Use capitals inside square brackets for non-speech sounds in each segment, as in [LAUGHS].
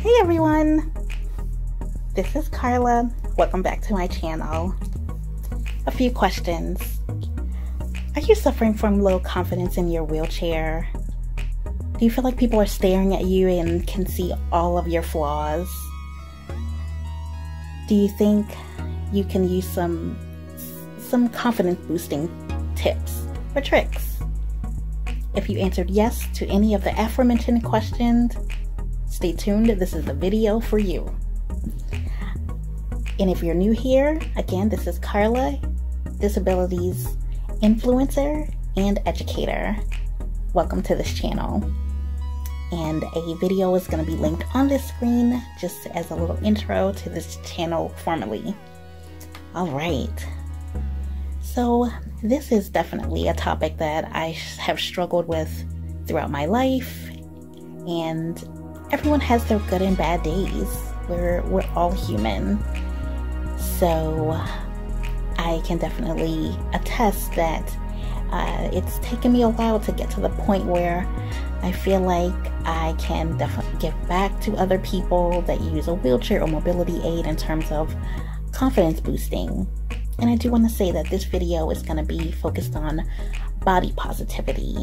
Hey everyone! This is Carla. Welcome back to my channel. A few questions. Are you suffering from low confidence in your wheelchair? Do you feel like people are staring at you and can see all of your flaws? Do you think you can use some some confidence boosting tips or tricks? If you answered yes to any of the aforementioned questions, stay tuned. This is the video for you. And if you're new here, again, this is Carla, disabilities influencer and educator. Welcome to this channel. And a video is going to be linked on this screen just as a little intro to this channel formally. All right. So, this is definitely a topic that I have struggled with throughout my life, and everyone has their good and bad days. We're we're all human, so I can definitely attest that uh, it's taken me a while to get to the point where I feel like I can definitely give back to other people that use a wheelchair or mobility aid in terms of confidence boosting and I do want to say that this video is going to be focused on body positivity,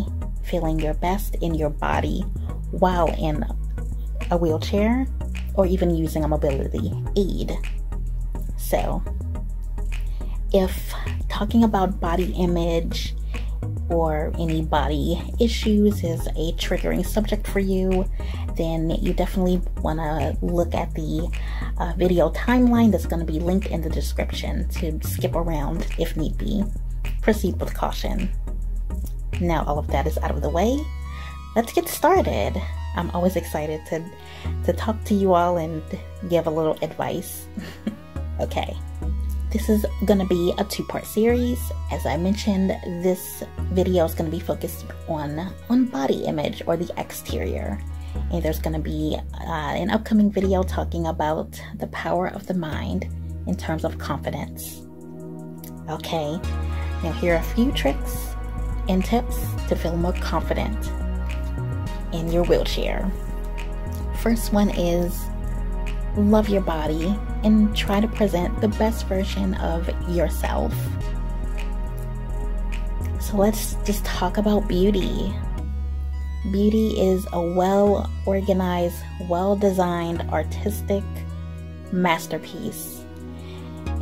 feeling your best in your body while in a wheelchair or even using a mobility aid. So, if talking about body image or any body issues is a triggering subject for you, then you definitely want to look at the uh, video timeline that's going to be linked in the description to skip around if need be. Proceed with caution. Now, all of that is out of the way. Let's get started. I'm always excited to, to talk to you all and give a little advice. [LAUGHS] okay. This is going to be a two-part series. As I mentioned, this video is going to be focused on, on body image or the exterior. And there's going to be uh, an upcoming video talking about the power of the mind in terms of confidence. Okay, now here are a few tricks and tips to feel more confident in your wheelchair. First one is love your body and try to present the best version of yourself. So let's just talk about beauty. Beauty is a well organized, well designed, artistic masterpiece.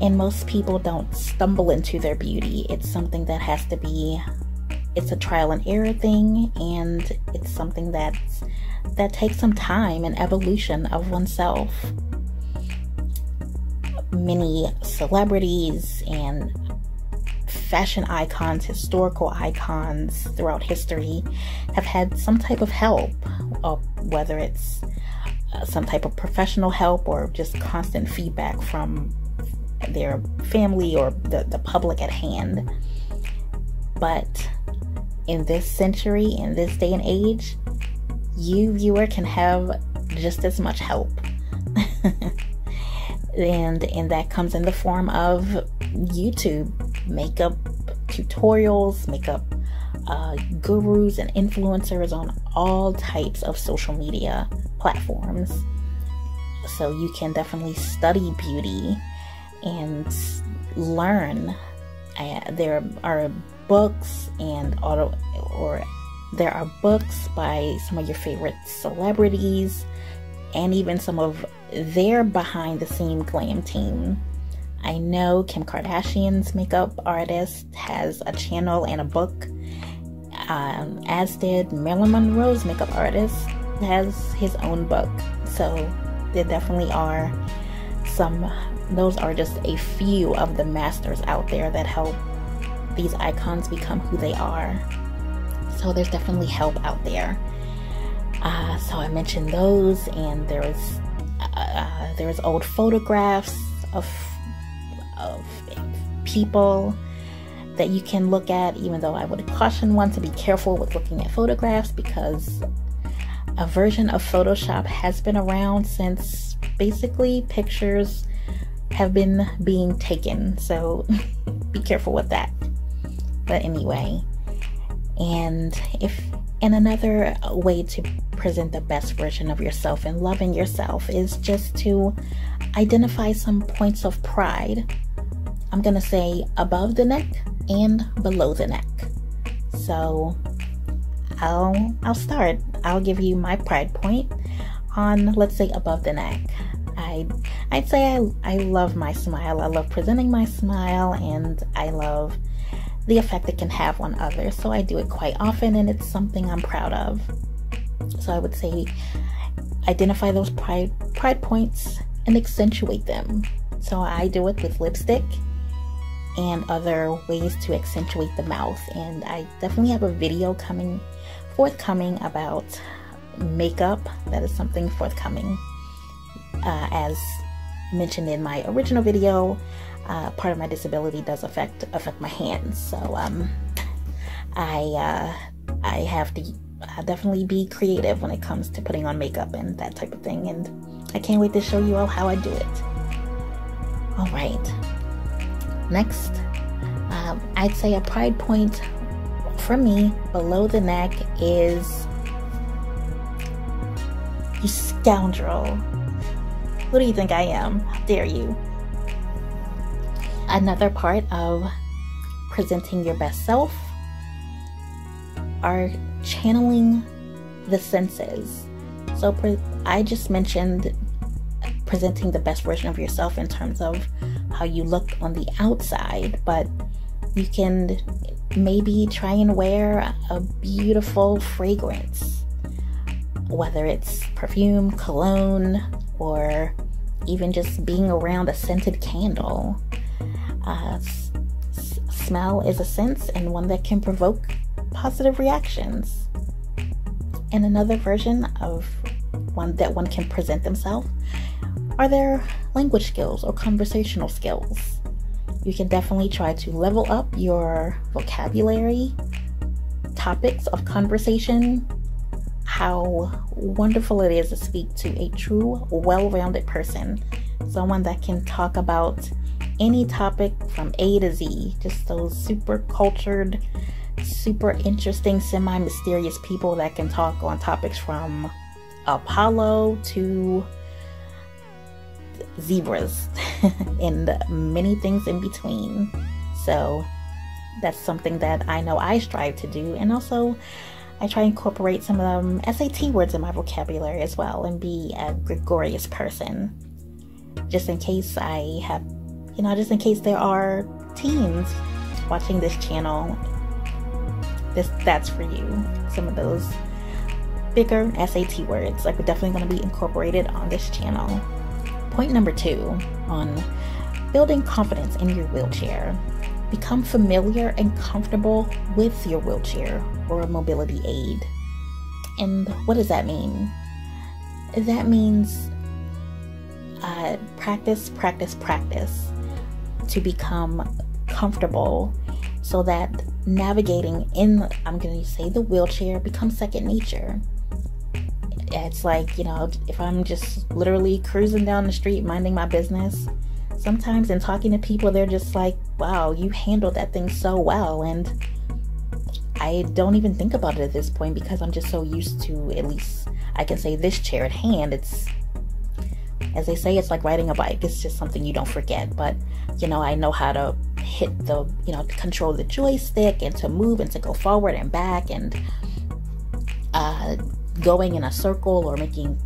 And most people don't stumble into their beauty. It's something that has to be it's a trial and error thing and it's something that's that takes some time and evolution of oneself many celebrities and fashion icons, historical icons throughout history have had some type of help, uh, whether it's uh, some type of professional help or just constant feedback from their family or the, the public at hand. But in this century, in this day and age, you viewer can have just as much help. [LAUGHS] and and that comes in the form of YouTube makeup tutorials, makeup uh, gurus and influencers on all types of social media platforms. So you can definitely study beauty and learn. Uh, there are books and auto or there are books by some of your favorite celebrities and even some of their behind the scene glam team. I know Kim Kardashian's makeup artist has a channel and a book, um, as did Marilyn Monroe's makeup artist has his own book. So there definitely are some, those are just a few of the masters out there that help these icons become who they are. So there's definitely help out there. Uh, so I mentioned those, and there was uh, there was old photographs of of people that you can look at. Even though I would caution one to be careful with looking at photographs because a version of Photoshop has been around since basically pictures have been being taken. So [LAUGHS] be careful with that. But anyway, and if And another way to present the best version of yourself and loving yourself is just to identify some points of pride. I'm going to say above the neck and below the neck. So I'll I'll start. I'll give you my pride point on let's say above the neck. I I'd say I I love my smile. I love presenting my smile and I love the effect it can have on others. So I do it quite often and it's something I'm proud of. So I would say identify those pride pride points and accentuate them. So I do it with lipstick and other ways to accentuate the mouth. And I definitely have a video coming forthcoming about makeup. That is something forthcoming. Uh, as mentioned in my original video, uh, part of my disability does affect affect my hands. So um, I uh, I have to uh, definitely be creative when it comes to putting on makeup and that type of thing. And I can't wait to show you all how I do it. All right. Next, um, I'd say a pride point for me below the neck is you scoundrel. Who do you think I am? How dare you? Another part of presenting your best self are channeling the senses. So, I just mentioned presenting the best version of yourself in terms of how you look on the outside, but you can maybe try and wear a beautiful fragrance, whether it's perfume, cologne, or even just being around a scented candle. Uh, s- smell is a sense and one that can provoke positive reactions. And another version of one that one can present themselves are their language skills or conversational skills. You can definitely try to level up your vocabulary, topics of conversation, how wonderful it is to speak to a true, well rounded person. Someone that can talk about any topic from A to Z. Just those super cultured, super interesting, semi mysterious people that can talk on topics from Apollo to zebras [LAUGHS] and many things in between. So that's something that I know I strive to do. And also, I try and incorporate some of them SAT words in my vocabulary as well and be a gregarious person. Just in case I have, you know, just in case there are teens watching this channel, this that's for you. Some of those bigger SAT words like we're definitely going to be incorporated on this channel. Point number two on building confidence in your wheelchair. Become familiar and comfortable with your wheelchair or a mobility aid. And what does that mean? That means uh, practice, practice, practice to become comfortable so that navigating in, I'm going to say the wheelchair, becomes second nature it's like, you know, if I'm just literally cruising down the street minding my business, sometimes in talking to people, they're just like, wow, you handled that thing so well. And I don't even think about it at this point because I'm just so used to, at least I can say this chair at hand. It's, as they say, it's like riding a bike. It's just something you don't forget. But, you know, I know how to hit the, you know, control the joystick and to move and to go forward and back and, uh, going in a circle or making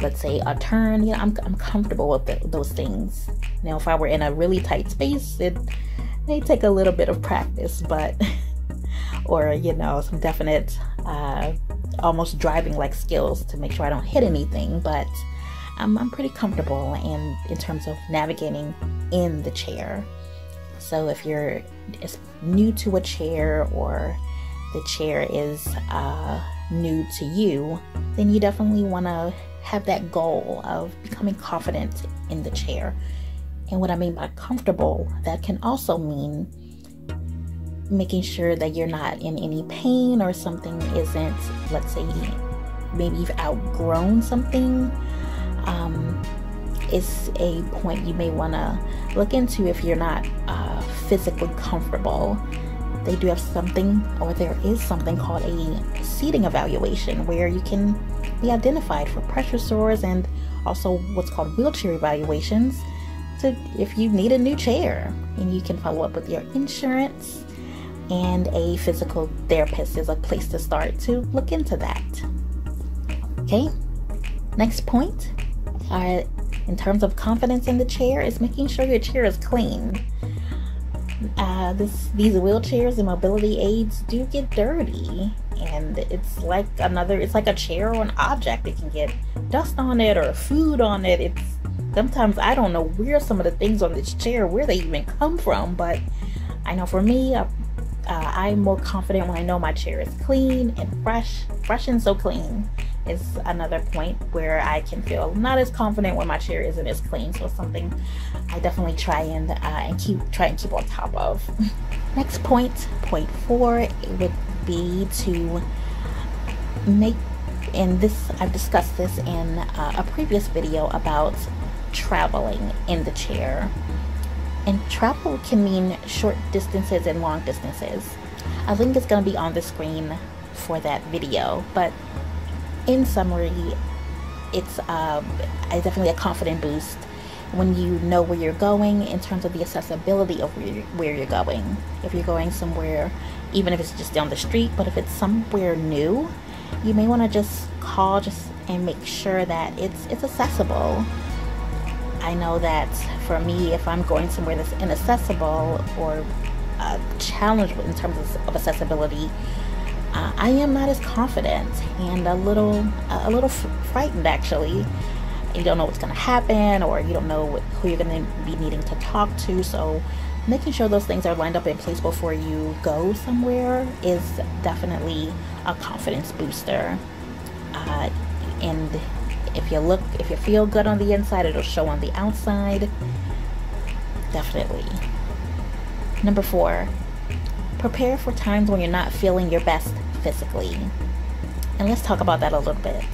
let's say a turn you know i'm, I'm comfortable with the, those things now if i were in a really tight space it may take a little bit of practice but [LAUGHS] or you know some definite uh, almost driving like skills to make sure i don't hit anything but I'm, I'm pretty comfortable in in terms of navigating in the chair so if you're new to a chair or the chair is uh, new to you, then you definitely want to have that goal of becoming confident in the chair. And what I mean by comfortable, that can also mean making sure that you're not in any pain or something isn't, let's say, maybe you've outgrown something. Um, a point you may want to look into if you're not uh, physically comfortable. They do have something, or there is something called a seating evaluation where you can be identified for pressure sores and also what's called wheelchair evaluations. To if you need a new chair and you can follow up with your insurance and a physical therapist is a place to start to look into that. Okay next point in terms of confidence in the chair is making sure your chair is clean. Uh, this these wheelchairs and mobility aids do get dirty and it's like another it's like a chair or an object. It can get dust on it or food on it. It's sometimes i don't know where some of the things on this chair where they even come from but i know for me uh, uh, i'm more confident when i know my chair is clean and fresh fresh and so clean is another point where I can feel not as confident when my chair isn't as clean. So it's something I definitely try and uh, and keep try and keep on top of. [LAUGHS] Next point, point four, it would be to make. And this I've discussed this in uh, a previous video about traveling in the chair. And travel can mean short distances and long distances. A link is going to be on the screen for that video, but in summary, it's um, definitely a confident boost when you know where you're going in terms of the accessibility of where you're, going. If you're going somewhere, even if it's just down the street, but if it's somewhere new, you may want to just call just and make sure that it's it's accessible. I know that for me, if I'm going somewhere that's inaccessible or a challenge in terms of, of accessibility, uh, I am not as confident and a little a little frightened actually. You don't know what's going to happen, or you don't know who you're going to be needing to talk to. So, making sure those things are lined up in place before you go somewhere is definitely a confidence booster. Uh, and if you look, if you feel good on the inside, it'll show on the outside. Definitely. Number four, prepare for times when you're not feeling your best physically. And let's talk about that a little bit.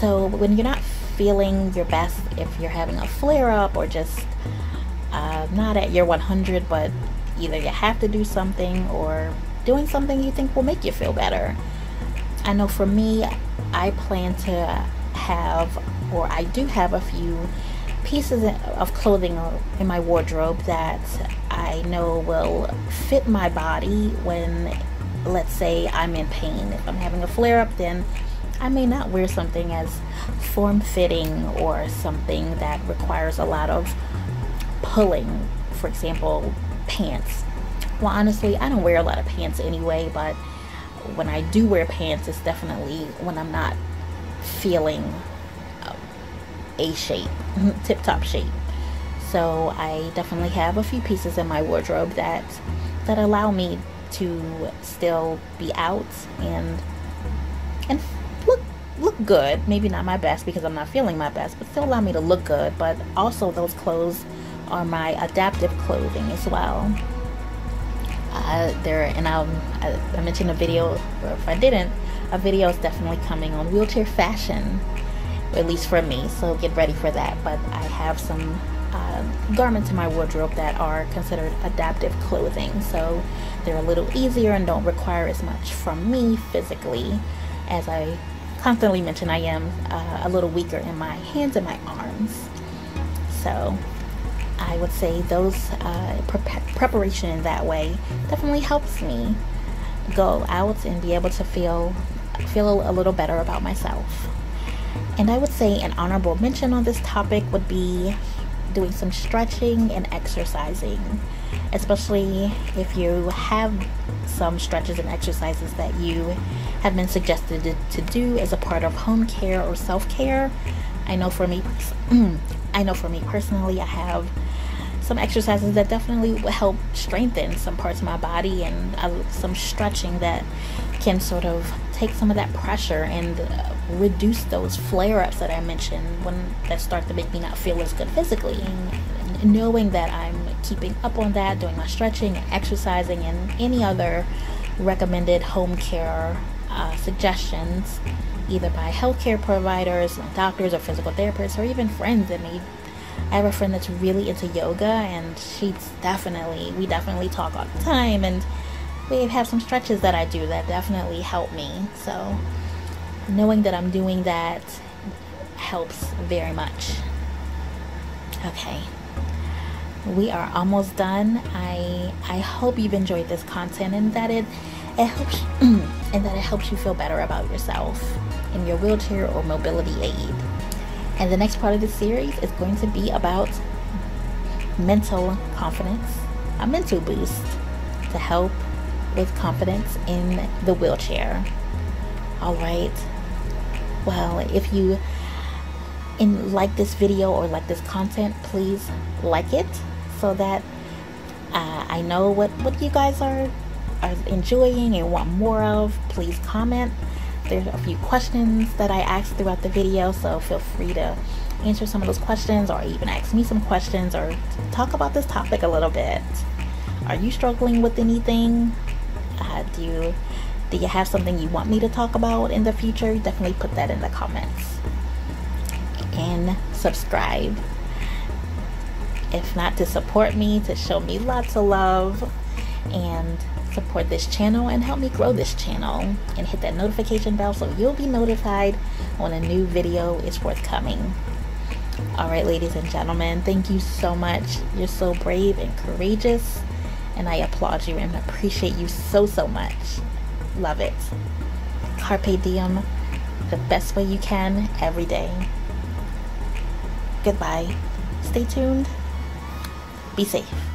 So, when you're not feeling your best, if you're having a flare up or just uh, not at your 100, but either you have to do something or doing something you think will make you feel better. I know for me, I plan to have, or I do have a few pieces of clothing in my wardrobe that I know will fit my body when let's say I'm in pain. If I'm having a flare up, then I may not wear something as form fitting or something that requires a lot of pulling. For example, pants. Well, honestly, I don't wear a lot of pants anyway, but when I do wear pants, it's definitely when I'm not feeling a shape, [LAUGHS] tip top shape. So I definitely have a few pieces in my wardrobe that that allow me to still be out and and look look good. Maybe not my best because I'm not feeling my best, but still allow me to look good. But also those clothes are my adaptive clothing as well. Uh, there and I'll, I, I mentioned a video, or if I didn't, a video is definitely coming on wheelchair fashion, at least for me. So get ready for that. But I have some uh, garments in my wardrobe that are considered adaptive clothing. So they're a little easier and don't require as much from me physically. As I constantly mention, I am uh, a little weaker in my hands and my arms. So I would say those uh, pre- preparation in that way definitely helps me go out and be able to feel feel a little better about myself. And I would say an honorable mention on this topic would be doing some stretching and exercising, especially if you have some stretches and exercises that you have been suggested to, do as a part of home care or self care. I know for me, [CLEARS THROAT] I know for me personally, I have some exercises that definitely help strengthen some parts of my body and uh, some stretching that can sort of take some of that pressure and uh, reduce those flare-ups that I mentioned when that start to make me not feel as good physically. And knowing that I'm keeping up on that, doing my stretching exercising and any other recommended home care uh, suggestions, either by healthcare providers, doctors, or physical therapists, or even friends that may I have a friend that's really into yoga, and she's definitely, we definitely talk all the time, and we have some stretches that I do that definitely help me. So, knowing that I'm doing that helps very much. Okay. We are almost done. I I hope you've enjoyed this content and that it it helps [CLEARS THROAT] and that it helps you feel better about yourself in your wheelchair or mobility aid. And the next part of the series is going to be about mental confidence, a mental boost to help with confidence in the wheelchair. All right. Well, if you in like this video or like this content, please like it so that uh, I know what what you guys are are enjoying and want more of. Please comment. There's a few questions that I asked throughout the video, so feel free to answer some of those questions or even ask me some questions or talk about this topic a little bit. Are you struggling with anything? Uh, do you do you have something you want me to talk about in the future? Definitely put that in the comments. And subscribe. If not to support me, to show me lots of love and support this channel and help me grow this channel and hit that notification bell so you'll be notified when a new video is forthcoming. Alright ladies and gentlemen, thank you so much. You're so brave and courageous and I applaud you and appreciate you so, so much. Love it. Carpe diem, the best way you can every day. Goodbye. Stay tuned. Be safe.